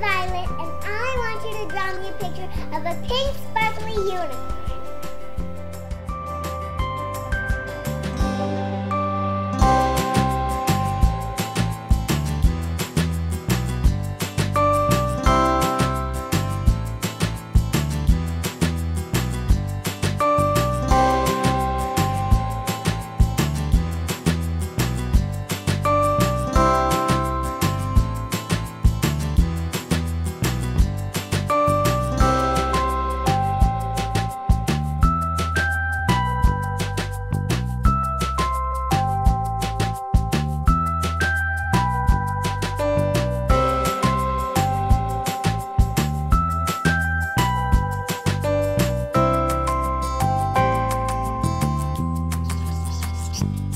Violet, and I want you to draw me a picture of a pink sparkly unicorn. you